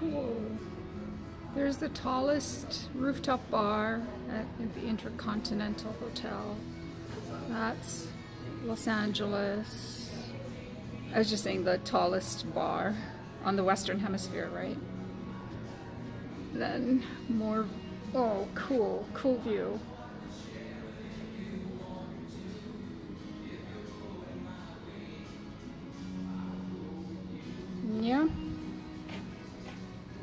Cool. There's the tallest rooftop bar at the Intercontinental Hotel. That's Los Angeles. I was just saying the tallest bar on the Western Hemisphere, right? Then more, oh, cool, cool view.